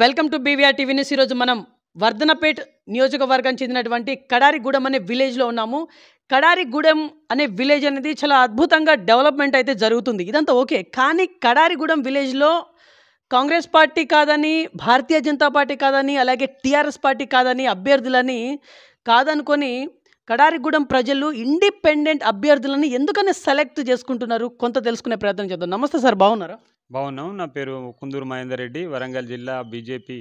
Welcome to BVR TV news. ఈరోజు మనం వర్ధనపేట్ నియోజకవర్గం చెందినటువంటి కడారిగూడెం అనే విలేజ్లో ఉన్నాము. కడారిగూడెం అనే విలేజ్ అనేది చాలా అద్భుతంగా డెవలప్మెంట్ అయితే జరుగుతుంది. ఇదంతా ఓకే. కానీ కడారిగూడెం విలేజ్లో కాంగ్రెస్ పార్టీ కాదని భారతీయ జనతా పార్టీ కాదని అలాగే టీఆర్ఎస్ పార్టీ కాదని అభ్యర్థులని కాదనుకొని కడారిగూడెం ప్రజలు ఇండిపెండెంట్ అభ్యర్థులని ఎందుకని సెలెక్ట్ చేసుకుంటున్నారు? కొంత తెలుసుకునే ప్రయత్నం చేద్దాం. నమస్తే సార్ బాగున్నారా? బాగున్నాం నా పేరు కుందూరు మహేందర్ రెడ్డి వరంగల్ జిల్లా BJP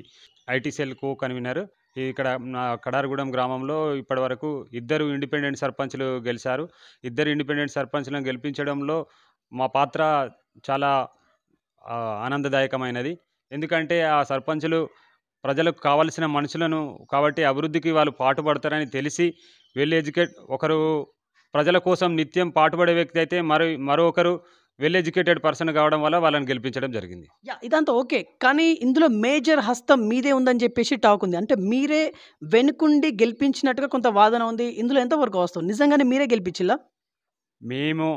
IT cell co convener ఇక్కడ నా కడారగూడెం గ్రామంలో ఇప్పటి వరకు ఇద్దరు ఇండిపెండెంట్ సర్పంచ్లు గెలిచారు. ఇద్దరు ఇండిపెండెంట్ సర్పంచ్లను గెలిపించడంలో మా పాత్ర చాలా ఆనందదాయకమైనది. ఎందుకంటే ఆ సర్పంచులు ప్రజలకు కావలసిన మనుషులను కాబట్టి అభివృద్ధికి వాళ్ళు పాటుపడతారని తెలిసి వెల్ ఎడ్యుకేట్ ఒకరు ప్రజల కోసం నిత్యం పాటుపడే వ్యక్తి అయితే మరో మరొకరు వెల్ ఎడ్యుకేటెడ్ పర్సన్ కావడం వల్ల వాళ్ళని గెలిపించడం జరిగింది. యా ఇదంతా ఓకే. కానీ ఇందులో మేజర్ హస్తం మీదే ఉందని చెప్పేసి టాక్ ఉంది. అంటే మీరే వెనుకుండి గెలిపించినట్టుగా కొంత వాదన ఉంది. ఇందులో ఎంతవరకు వస్తుంది నిజంగానే మీరే గెలిపించిల్లా? మేము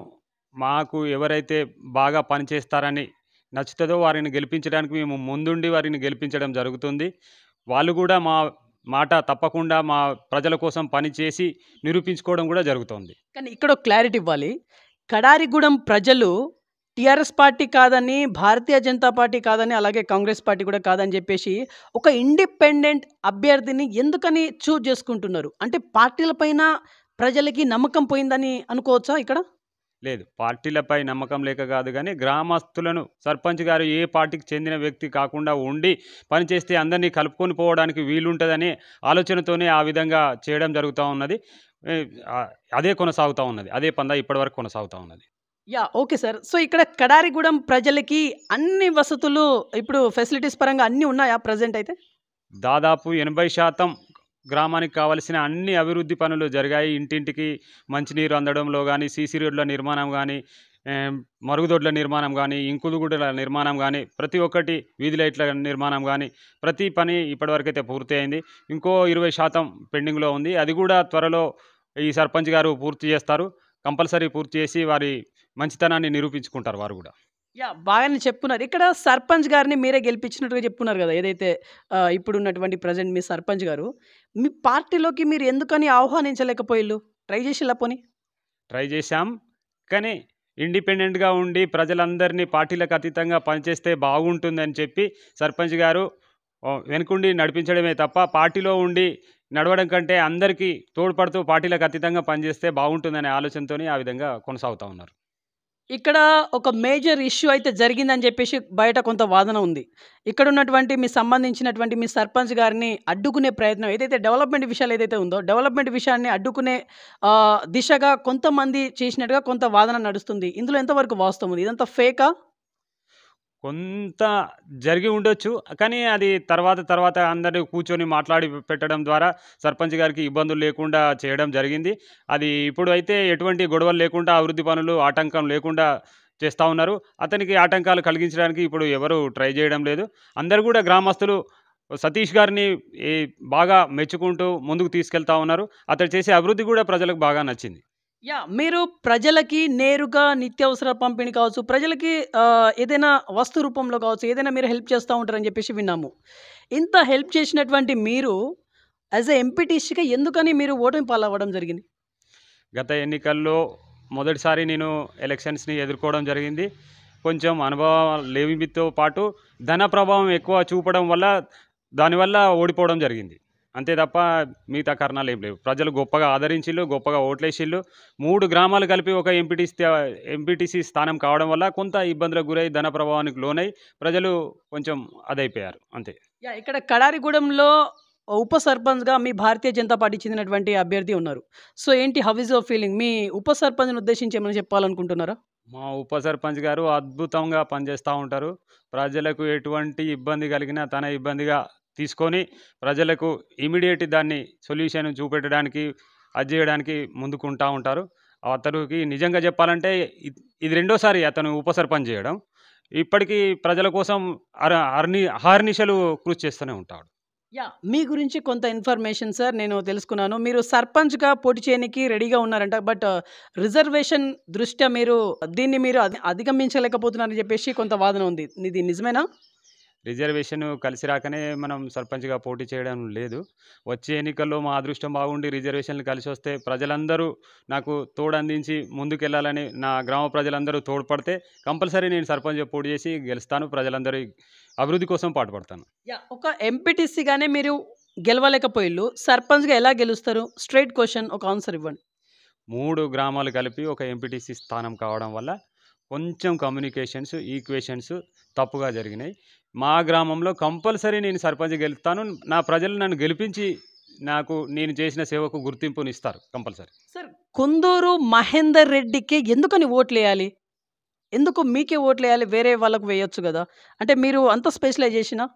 మాకు ఎవరైతే బాగా పనిచేస్తారని నచ్చుతుందో వారిని గెలిపించడానికి మేము ముందుండి వారిని గెలిపించడం జరుగుతుంది. వాళ్ళు కూడా మా మాట తప్పకుండా మా ప్రజల కోసం పనిచేసి నిరూపించుకోవడం కూడా జరుగుతుంది. కానీ ఇక్కడ క్లారిటీ ఇవ్వాలి. కడారిగూడెం ప్రజలు టీఆర్ఎస్ పార్టీ కాదని భారతీయ జనతా పార్టీ కాదని అలాగే కాంగ్రెస్ పార్టీ కూడా కాదని చెప్పేసి ఒక ఇండిపెండెంట్ అభ్యర్థిని ఎందుకని చూజ్ చేసుకుంటున్నారు? అంటే పార్టీలపైన ప్రజలకి నమ్మకం పోయిందని అనుకోవచ్చా ఇక్కడ? లేదు పార్టీలపై నమ్మకం లేక కాదు కానీ గ్రామస్తులను సర్పంచ్ గారు ఏ పార్టీకి చెందిన వ్యక్తి కాకుండా ఉండి పనిచేస్తే అందరినీ కలుపుకొని పోవడానికి వీలుంటుందనే ఆలోచనతోనే ఆ విధంగా చేయడం జరుగుతూ ఉన్నది. అదే కొనసాగుతూ ఉన్నది. అదే పందా ఇప్పటివరకు కొనసాగుతూ ఉన్నది. Yeah okay sir. సో ఇక్కడ కడారిగూడెం ప్రజలకి అన్ని వసతులు ఇప్పుడు ఫెసిలిటీస్ పరంగా అన్నీ ఉన్నాయా ప్రజెంట్ అయితే? దాదాపు ఎనభై శాతం గ్రామానికి కావలసిన అన్ని అభివృద్ధి పనులు జరిగాయి. ఇంటింటికి మంచినీరు అందడంలో కానీ సీసీ రోడ్ల నిర్మాణం కానీ మరుగుదొడ్ల నిర్మాణం కానీ ఇంకుదుగుడ్ల నిర్మాణం కానీ ప్రతి ఒక్కటి వీధి లైట్ల నిర్మాణం కానీ ప్రతి పని ఇప్పటివరకైతే పూర్తి అయింది ఇంకో ఇరవై శాతం పెండింగ్లో ఉంది. అది కూడా త్వరలో ఈ సర్పంచ్ గారు పూర్తి చేస్తారు. కంపల్సరీ పూర్తి చేసి వారి మంచితనాన్ని నిరూపించుకుంటారు వారు కూడా. యా బాగానే చెప్పున్నారు. ఇక్కడ సర్పంచ్ గారిని మీరే గెలిపించినట్టుగా చెప్పున్నారు కదా ఏదైతే ఆ, ఇప్పుడు ఉన్నటువంటి ప్రజెంట్ మీ సర్పంచ్ గారు. మీ పార్టీలోకి మీరు ఎందుకని ఆహ్వానించలేకపోయిల్లు ట్రై చేసిల్లా పోని? ట్రై చేశాం. కానీ ఇండిపెండెంట్గా ఉండి ప్రజలందరినీ పార్టీలకు అతీతంగా పనిచేస్తే బాగుంటుందని చెప్పి సర్పంచ్ గారు వెనుకుండి నడిపించడమే తప్ప పార్టీలో ఉండి నడవడం కంటే అందరికీ తోడ్పడుతూ పార్టీలకు అతీతంగా పనిచేస్తే బాగుంటుందనే ఆలోచనతోనే ఆ విధంగా కొనసాగుతూ ఉన్నారు. ఇక్కడ ఒక మేజర్ ఇష్యూ అయితే జరిగిందని చెప్పేసి బయట కొంత వాదన ఉంది. ఇక్కడ ఉన్నటువంటి మీ సంబంధించినటువంటి మీ సర్పంచ్ గారిని అడ్డుకునే ప్రయత్నం ఏదైతే డెవలప్మెంట్ విషయాలు ఏదైతే ఉందో డెవలప్మెంట్ విషయాన్ని అడ్డుకునే దిశగా కొంతమంది చేసినట్టుగా కొంత వాదన నడుస్తుంది. ఇందులో ఎంతవరకు వాస్తవం ఉంది? ఇదంతా ఫేకా? కొంత జరిగి ఉండొచ్చు. కానీ అది తర్వాత తర్వాత అందరూ కూర్చొని మాట్లాడి పెట్టడం ద్వారా సర్పంచ్ గారికి ఇబ్బందులు లేకుండా చేయడం జరిగింది. అది ఇప్పుడు అయితే ఎటువంటి గొడవలు లేకుండా అభివృద్ధి పనులు ఆటంకం లేకుండా చేస్తూ ఉన్నారు. అతనికి ఆటంకాలు కలిగించడానికి ఇప్పుడు ఎవరు ట్రై చేయడం లేదు. అందరు కూడా గ్రామస్తులు సతీష్ గారిని ఈ బాగా మెచ్చుకుంటూ ముందుకు తీసుకెళ్తా ఉన్నారు. అతడు చేసే అభివృద్ధి కూడా ప్రజలకు బాగా నచ్చింది. యా మీరు ప్రజలకి నేరుగా నిత్యావసర పంపిణీ కావచ్చు ప్రజలకి ఏదైనా వస్తు రూపంలో కావచ్చు ఏదైనా మీరు హెల్ప్ చేస్తూ ఉంటారని చెప్పేసి విన్నాము. ఇంత హెల్ప్ చేసినటువంటి మీరు యాజ్ ఎ ఎంపీటీసీగా ఎందుకని మీరు ఓటమి పాలవ్వడం జరిగింది? గత ఎన్నికల్లో మొదటిసారి నేను ఎలక్షన్స్ని ఎదుర్కోవడం జరిగింది. కొంచెం అనుభవం లేమితో పాటు ధన ప్రభావం ఎక్కువ చూపడం వల్ల దానివల్ల ఓడిపోవడం జరిగింది. అంతే తప్ప మిగతా కారణాలు ఏం లేవు. ప్రజలు గొప్పగా ఆదరించిళ్ళు గొప్పగా ఓట్లేసిళ్ళు. మూడు గ్రామాలు కలిపి ఒక ఎంపీటీసీ ఎంపీటీసీ స్థానం కావడం వల్ల కొంత ఇబ్బందులకు గురై ధన ప్రభావానికి లోనై ప్రజలు కొంచెం అదైపోయారు. అంతే. ఇక్కడ కడారిగూడెంలో ఉప సర్పంచ్గా మీ భారతీయ జనతా పార్టీ చెందినటువంటి అభ్యర్థి ఉన్నారు. సో ఏంటి హౌ ఇస్ యువర్ ఫీలింగ్ మీ ఉప సర్పంచ్ని ఉద్దేశించి ఏమైనా చెప్పాలనుకుంటున్నారా? మా ఉప సర్పంచ్ గారు అద్భుతంగా పనిచేస్తూ ఉంటారు. ప్రజలకు ఎటువంటి ఇబ్బంది కలిగినా తన ఇబ్బందిగా తీసుకొని ప్రజలకు ఇమీడియట్ దాన్ని సొల్యూషన్ చూపెట్టడానికి అది చేయడానికి ముందుకుంటా ఉంటారు. అతనికి నిజంగా చెప్పాలంటే ఇది రెండోసారి అతను ఉపసర్పంచ్ చేయడం. ఇప్పటికీ ప్రజల కోసం అర్ని అహర్నిశలు కృషి చేస్తూనే ఉంటాడు. యా మీ గురించి కొంత ఇన్ఫర్మేషన్ సార్ నేను తెలుసుకున్నాను. మీరు సర్పంచ్గా పోటీ చేయడానికి రెడీగా ఉన్నారంట బట్ రిజర్వేషన్ దృష్ట్యా మీరు దీన్ని మీరు అధిగమించలేకపోతున్నారని చెప్పేసి కొంత వాదన ఉంది. ఇది నిజమేనా? రిజర్వేషన్ కలిసి రాకనే మనం సర్పంచ్‌గా పోటీ చేయడం లేదు. వచ్చే ఎన్నికల్లో మా అదృష్టం బాగుండి రిజర్వేషన్‌లు కలిసొస్తే ప్రజలందరూ నాకు తోడందించి ముందుకెళ్ళాలని నా గ్రామ ప్రజలందరూ తోడ్పడితే కంపల్సరీ నేను సర్పంచ్‌గా పోటీ చేసి గెలుస్తాను. ప్రజలందరి అభివృద్ధి కోసం పాటుపడతాను. ఒక ఎంపీటీసీగానే మీరు గెలవలేకపోయిల్లు. సర్పంచ్‌గా ఎలా గెలుస్తారు? స్ట్రెయిట్ క్వెషన్ ఒక ఆన్సర్ ఇవ్వండి. 3 గ్రామాలు కలిపి ఒక ఎంపీటీసీ స్థానం కావడం వల్ల కొంచెం కమ్యూనికేషన్స్, ఈక్వేషన్స్ తప్పుగా జరిగినాయి. మా గ్రామంలో కంపల్సరీ నేను సర్పంచ్ గెలుస్తాను. నా ప్రజలు నన్ను గెలిపించి నాకు నేను చేసిన సేవకు గుర్తింపునిస్తారు కంపల్సరీ. సార్ కుందూరు మహేందర్ రెడ్డికి ఎందుకని ఓట్లేయాలి? ఎందుకు మీకే ఓట్లేయాలి? వేరే వాళ్ళకి వేయొచ్చు గదా! అంటే మీరు అంత స్పెషలైజేషనా?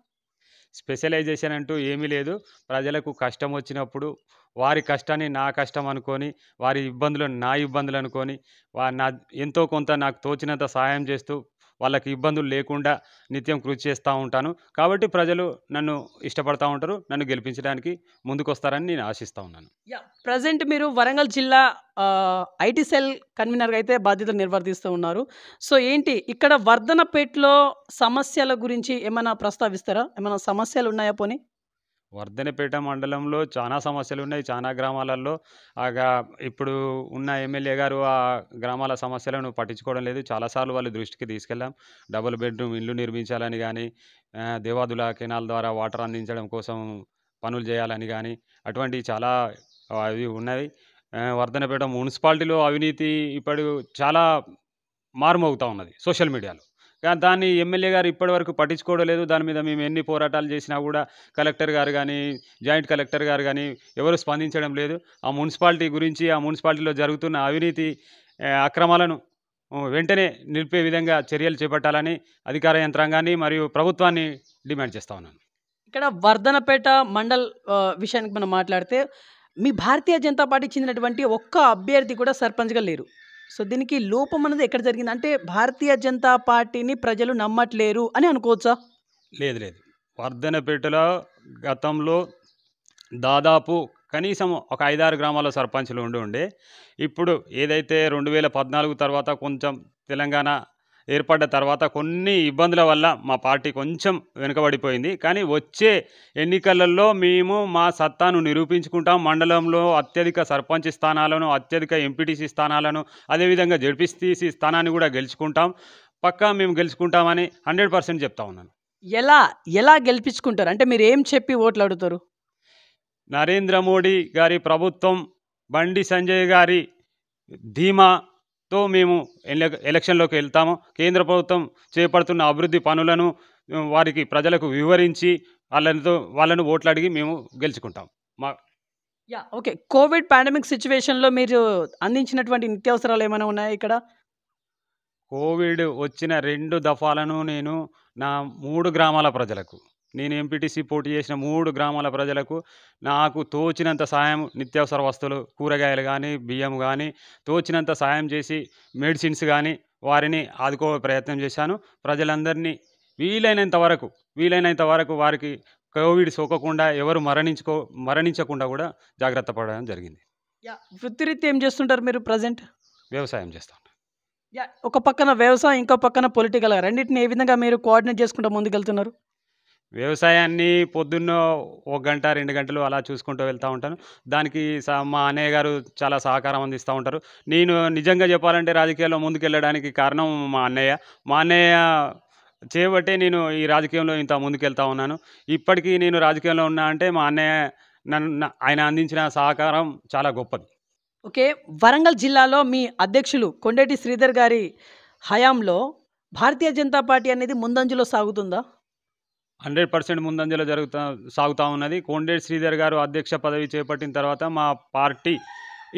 స్పెషలైజేషన్ అంటూ ఏమీ లేదు. ప్రజలకు కష్టం వచ్చినప్పుడు వారి కష్టాన్ని నా కష్టం అనుకోని, వారి ఇబ్బందులను నా ఇబ్బందులు అనుకోని, వా నా ఎంతో కొంత నాకు తోచినంత సహాయం చేస్తూ వాళ్ళకి ఇబ్బందులు లేకుండా నిత్యం కృషి చేస్తూ ఉంటాను. కాబట్టి ప్రజలు నన్ను ఇష్టపడతా ఉంటారు. నన్ను గెలిపించడానికి ముందుకొస్తారని నేను ఆశిస్తూ ఉన్నాను. ప్రజెంట్ ప్రెజెంట్ మీరు వరంగల్ జిల్లా ఐటీ సెల్ కన్వీనర్‌గా అయితే బాధ్యతలు నిర్వర్తిస్తూ ఉన్నారు. సో ఏంటి ఇక్కడ వర్ధనపేటలో సమస్యల గురించి ఏమైనా ప్రస్తావిస్తారా? ఏమైనా సమస్యలు ఉన్నాయా పోనీ? వర్ధనపేట మండలంలో చాలా సమస్యలు ఉన్నాయి చాలా గ్రామాలలో ఆగా ఇప్పుడు ఉన్న ఎమ్మెల్యే గారు ఆ గ్రామాల సమస్యలను పట్టించుకోవడం లేదు. చాలా సార్లు వాళ్ళ దృష్టికి తీసుకెళ్ళాం. డబుల్ బెడ్‌రూమ్ ఇల్లు నిర్మించాలని కానీ దేవాదుల కెనాల్ ద్వారా వాటర్ అందించడం కోసం పనులు చేయాలని కానీ అటువంటివి చాలా అవి ఉన్నాయి వర్ధనపేట మున్సిపాలిటీలో అవినీతి ఇప్పుడు చాలా మారుమోగుతూ ఉన్నది సోషల్ మీడియాలో. కానీ దాన్ని ఎమ్మెల్యే గారు ఇప్పటివరకు పట్టించుకోవడం లేదు. దాని మీద మేము ఎన్ని పోరాటాలు చేసినా కూడా కలెక్టర్ గారు కానీ జాయింట్ కలెక్టర్ గారు కానీ ఎవరు స్పందించడం లేదు. ఆ మున్సిపాలిటీ గురించి, ఆ మున్సిపాలిటీలో జరుగుతున్న అవినీతి అక్రమాలను వెంటనే నిలిపే విధంగా చర్యలు చేపట్టాలని అధికార యంత్రాంగాన్ని మరియు ప్రభుత్వాన్ని డిమాండ్ చేస్తా ఉన్నాను. ఇక్కడ వర్ధనపేట మండల్ విషయానికి మనం మాట్లాడితే మీ భారతీయ జనతా పార్టీకి చెందినటువంటి ఒక్క అభ్యర్థి కూడా సర్పంచ్‌గా లేరు. సో దీనికి లోపం అనేది ఎక్కడ జరిగింది? అంటే భారతీయ జనతా పార్టీని ప్రజలు నమ్మట్లేరు అని అనుకోవచ్చా? లేదు లేదు. వర్ధనపేటలో గతంలో దాదాపు కనీసం ఒక 5, 6 గ్రామాల సర్పంచులు ఉండి ఉండే. ఇప్పుడు ఏదైతే 2014 తర్వాత కొంచెం తెలంగాణ ఏర్పడ్డ తర్వాత కొన్ని ఇబ్బందుల వల్ల మా పార్టీ కొంచెం వెనుకబడిపోయింది. కానీ వచ్చే ఎన్నికలలో మేము మా సత్తాను నిరూపించుకుంటాం. మండలంలో అత్యధిక సర్పంచ్ స్థానాలను, అత్యధిక ఎంపీటీసీ స్థానాలను, అదేవిధంగా జెడ్పీటీసీ స్థానాన్ని కూడా గెలుచుకుంటాం. పక్కా మేము గెలుచుకుంటామని 100% చెప్తా ఉన్నాను. ఎలా? ఎలా గెలిపించుకుంటారు? అంటే మీరు ఏం చెప్పి ఓట్లు అడుగుతారు? నరేంద్ర మోడీ గారి ప్రభుత్వం, బండి సంజయ్ గారి ధీమాతో మేము ఎల ఎలక్షన్‌లోకి వెళ్తాము. కేంద్ర ప్రభుత్వం చేపడుతున్న అభివృద్ధి పనులను వారికి ప్రజలకు వివరించి వాళ్ళతో వాళ్ళను ఓట్లు అడిగి మేము గెలుచుకుంటాం. మా యాహ్! ఓకే. కోవిడ్ పాండమిక్ సిట్యుయేషన్‌లో మీరు అందించినటువంటి నిత్యావసరాలు ఏమైనా ఉన్నాయా ఇక్కడ? కోవిడ్ వచ్చిన 2 దఫాలను నేను నా 3 గ్రామాల ప్రజలకు, నేను ఎంపీటీసీ పోటీ చేసిన 3 గ్రామాల ప్రజలకు నాకు తోచినంత సహాయం నిత్యావసర వస్తువులు, కూరగాయలు గానీ, బియ్యం గానీ తోచినంత సహాయం చేసి మెడిసిన్స్ గానీ వారిని ఆదుకోవే ప్రయత్నం చేశాను. ప్రజలందరినీ వీలైనంత వరకు, వీలైనంత వరకు వారికి కోవిడ్ సోకకుండా ఎవరు మరణించుకో మరణించకుండా కూడా జాగ్రత్త పడడం జరిగింది. వృత్తిరీత్యా ఏం చేస్తుంటారు మీరు ప్రెజెంట్? వ్యవసాయం చేస్తాను. యాహ్! ఒక పక్కన వ్యవసాయం, ఇంకో పక్కన పొలిటికల్ రెండిటిని ఏ విధంగా మీరు కోఆర్డినేట్ చేసుకుంటూ ముందుకెళ్తున్నారు? వ్యవసాయాన్ని పొద్దున్న ఒక గంట, రెండు గంటలు అలా చూసుకుంటూ వెళ్తూ ఉంటాను. దానికి మా అన్నయ్య గారు చాలా సహకారం అందిస్తూ ఉంటారు. నేను నిజంగా చెప్పాలంటే రాజకీయాల్లో ముందుకెళ్ళడానికి కారణం మా అన్నయ్య. మా అన్నయ్య చేయబట్టే నేను ఈ రాజకీయంలో ఇంత ముందుకెళ్తా ఉన్నాను. ఇప్పటికీ నేను రాజకీయంలో ఉన్నా అంటే మా అన్నయ్య నన్ను ఆయన అందించిన సహకారం చాలా గొప్పది. ఓకే. వరంగల్ జిల్లాలో మీ అధ్యక్షులు కొండేటి శ్రీధర్ గారి హయాంలో భారతీయ జనతా పార్టీ అనేది ముందంజలో సాగుతుందా? 100% ముందంజలో జరుగుతా సాగుతా ఉన్నది. కోండేటి శ్రీధర్ గారు అధ్యక్ష పదవి చేపట్టిన తర్వాత మా పార్టీ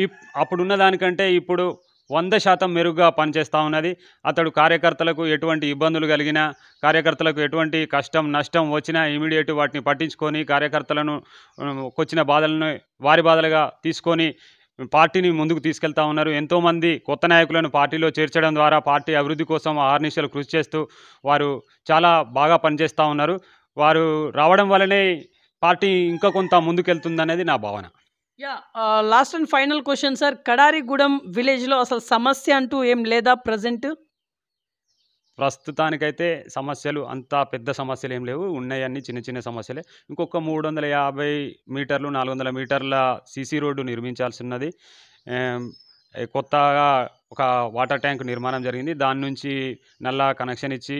ఇప్ అప్పుడున్న దానికంటే ఇప్పుడు 100% మెరుగ్గా పనిచేస్తూ ఉన్నది. అతడు కార్యకర్తలకు ఎటువంటి ఇబ్బందులు కలిగినా, కార్యకర్తలకు ఎటువంటి కష్టం, నష్టం వచ్చినా ఇమ్మీడియేట్ వాటిని పట్టించుకొని కార్యకర్తలను వచ్చిన కొచ్చిన బాధలను వారి బాధలుగా తీసుకొని పార్టీని ముందుకు తీసుకెళ్తా ఉన్నారు. ఎంతోమంది కొత్త నాయకులను పార్టీలో చేర్చడం ద్వారా పార్టీ అభివృద్ధి కోసం అహర్నిశలు కృషి చేస్తూ వారు చాలా బాగా పనిచేస్తూ ఉన్నారు. వారు రావడం వల్లనే పార్టీ ఇంకా కొంత ముందుకెళ్తుందనేది నా భావన. Yeah last and final question sir. Kadarigudem విలేజ్‌లో అసలు సమస్య అంటూ ఏం లేదా ప్రెజెంట్? ప్రస్తుతానికైతే సమస్యలు అంత పెద్ద సమస్యలు ఏం లేవు. ఉన్నాయన్నీ చిన్న చిన్న సమస్యలే. ఇంకొక మూడు వందల యాభై మీటర్లు నాలుగు వందల మీటర్ల సీసీ రోడ్డు నిర్మించాల్సి ఉన్నది కొత్తగా ఒక వాటర్ ట్యాంక్ నిర్మాణం జరిగింది. దాని నుంచి నల్లా కనెక్షన్ ఇచ్చి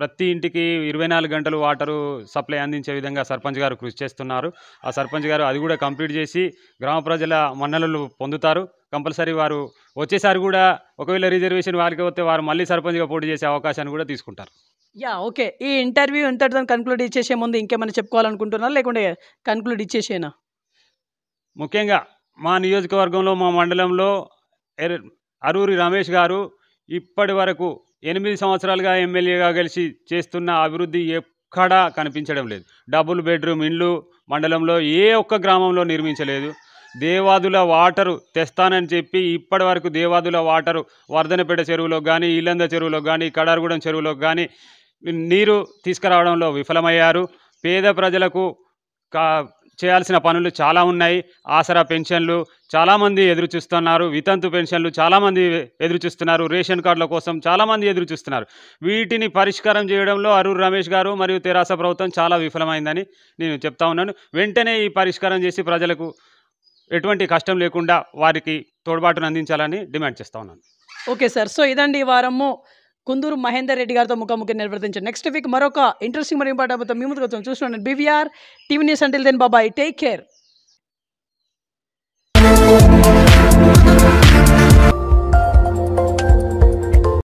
ప్రతి ఇంటికి ఇరవై నాలుగు గంటలు వాటరు సప్లై అందించే విధంగా సర్పంచ్ గారు కృషి చేస్తున్నారు. ఆ సర్పంచ్ గారు అది కూడా కంప్లీట్ చేసి గ్రామ ప్రజల మన్ననలు పొందుతారు. కంపల్సరీ వారు వచ్చేసారి కూడా ఒకవేళ రిజర్వేషన్ వారికి వస్తే వారు మళ్ళీ సర్పంచ్గా పోటీ చేసే అవకాశాన్ని కూడా తీసుకుంటారు. Yeah okay. ఈ ఇంటర్వ్యూ ఇంతటితో కన్క్లూడ్ ఇచ్చేసే ముందు ఇంకేమైనా చెప్పుకోవాలనుకుంటున్నారా? లేకుంటే కన్క్లూడ్ ఇచ్చేసేనా? ముఖ్యంగా మా నియోజకవర్గంలో మా మండలంలో అరూరి రమేష్ గారు ఇప్పటి వరకు ఎనిమిది సంవత్సరాలుగా ఎమ్మెల్యేగా గెలిచి చేస్తున్న అభివృద్ధి ఎక్కడా కనిపించడం లేదు. డబుల్ బెడ్రూమ్ ఇండ్లు మండలంలో ఏ ఒక్క గ్రామంలో నిర్మించలేదు. దేవాదుల వాటరు తెస్తానని చెప్పి ఇప్పటి వరకు దేవాదుల వాటరు వర్ధనపేట చెరువులో కానీ ఇల్లంద చెరువులో కానీ కడారుగూడెం చెరువులో కానీ నీరు తీసుకురావడంలో విఫలమయ్యారు. పేద ప్రజలకు కా చేయాల్సిన పనులు చాలా ఉన్నాయి. ఆసరా పెన్షన్లు చాలామంది ఎదురు చూస్తున్నారు వితంతు పెన్షన్లు చాలామంది ఎదురు చూస్తున్నారు రేషన్ కార్డుల కోసం చాలామంది ఎదురు చూస్తున్నారు వీటిని పరిష్కారం చేయడంలో అరూర్ రమేష్ గారు మరియు తెరాస ప్రభుత్వం చాలా విఫలమైందని నేను చెప్తా ఉన్నాను. వెంటనే ఈ పరిష్కారం చేసి ప్రజలకు ఎటువంటి కష్టం లేకుండా వారికి తోడ్పాటును అందించాలని డిమాండ్ చేస్తా ఉన్నాను. Okay sir. సో ఇదండి ఈ వారము కుందూరు మహేందర్ రెడ్డి గారితో ముఖాముఖి నిర్వర్తించారు. నెక్స్ట్ వీక్ మరొక ఇంట్రెస్టింగ్ మరియు ఇంపార్టెంట్ మీ ముందుకు వచ్చాం. చూస్తున్నాను బీవీఆర్ టీవీ న్యూస్ అంటే then bye bye take care